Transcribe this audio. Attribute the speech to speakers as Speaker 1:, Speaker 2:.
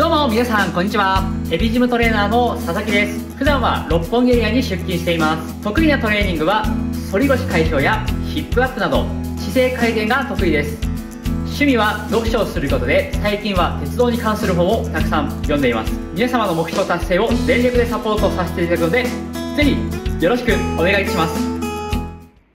Speaker 1: どうも皆さんこんにちは。エビジムトレーナーの佐々木です。普段は六本木エリアに出勤しています。得意なトレーニングは反り腰解消やヒップアップなど姿勢改善が得意です。趣味は読書をすることで最近は鉄道に関する本をたくさん読んでいます。皆様の目標達成を全力でサポートさせていただくのでぜひよろしくお願いします。